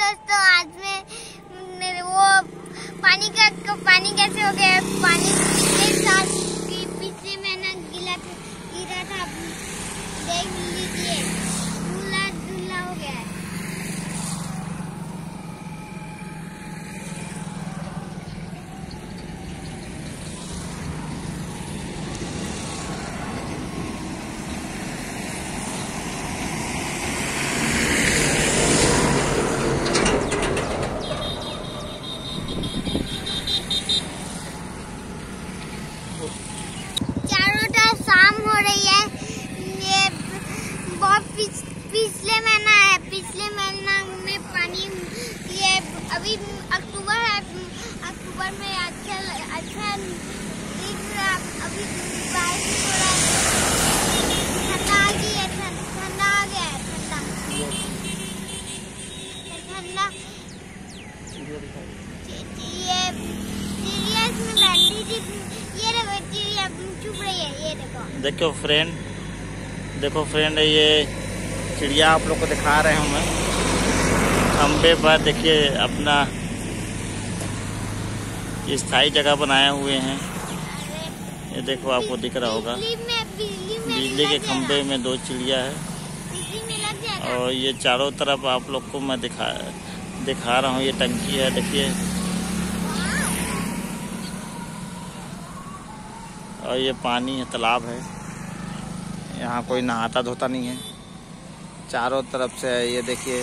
दोस्तों आज में वो पानी का पानी कैसे हो गया? पानी एक साल की पिछले महीना गिला गिरा था देख लीजिए धुला धुला हो गया है चारों तरफ़ शाम हो रही है ये बहुत पिछ, पिछले महीना है पिछले महीना में पानी ये अभी अक्टूबर है अक्टूबर में अच्छा अच्छा दिख रहा अभी बारिश हो रहा ठंडा आ गई है ठंडा आ गया है ठंडा। ठंडा। ये सीरियस में बैठी थी। ये देखो चिड़िया चुप रही है ये देखो। देखो फ्रेंड देखो फ्रेंड ये चिड़िया आप लोग को दिखा रहे हूँ मैं। खम्बे पर देखिए अपना स्थायी जगह बनाए हुए हैं। ये देखो आपको दिख रहा होगा। बिजली के। खंभे में दो चिड़िया है। और ये चारों तरफ़ आप लोग को मैं दिखा दिखा रहा हूँ। ये टंकी है देखिए। और ये पानी है तालाब है। यहाँ कोई नहाता धोता नहीं है। चारों तरफ़ से है ये देखिए।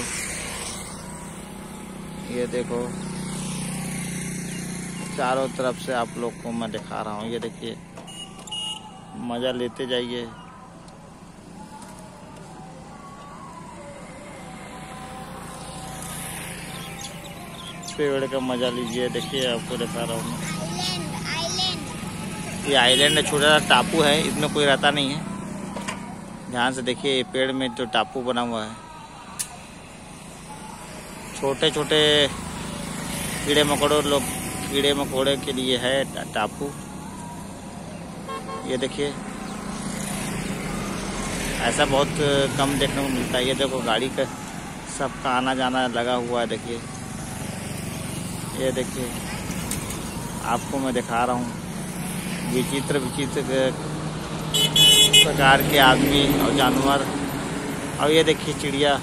ये देखो। चारों तरफ़ से आप लोग को मैं दिखा रहा हूँ ये देखिए। मज़ा लेते जाइए। पेड़ का मज़ा लीजिए देखिए आपको दिखा रहा हूँ। मैं आइलैंड आइलैंड ये आइलैंड है छोटा सा टापू है इसमें कोई रहता नहीं है। ध्यान से देखिए पेड़ में जो टापू बना हुआ है। छोटे छोटे कीड़े मकोड़ों लोग, कीड़े मकोड़े के लिए है टापू। ये देखिए, ऐसा बहुत कम देखने को मिलता है। ये देखो, गाड़ी का सबका आना जाना लगा हुआ है, देखिए। ये देखिए, आपको मैं दिखा रहा हूँ। विचित्र विचित्र प्रकार के आदमी और जानवर। और ये देखिए चिड़िया।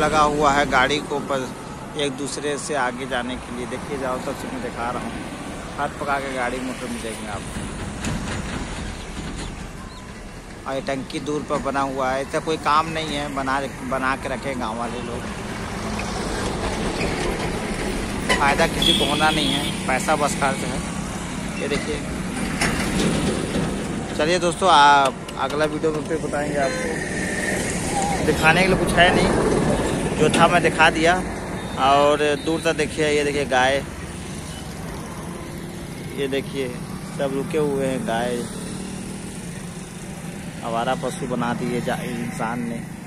लगा हुआ है गाड़ी को पर एक दूसरे से आगे जाने के लिए। देखिए, जाओ तब से मैं दिखा रहा हूँ। हाथ पका के गाड़ी मोटर मिलेंगे आपको और ये टंकी दूर पर बना हुआ है। ऐसा कोई काम नहीं है, बना बना के रखे गाँव वाले लोग। फ़ायदा किसी को होना नहीं है। पैसा बस खर्च है। ये देखिए। चलिए दोस्तों, आप अगला वीडियो में फिर बताएँगे आपको। दिखाने के लिए कुछ है नहीं। जो था मैं दिखा दिया। और दूर तक देखिए, ये देखिए गाय। ये देखिए, सब रुके हुए हैं गाय। आवारा पशु बना दिए जा इंसान ने।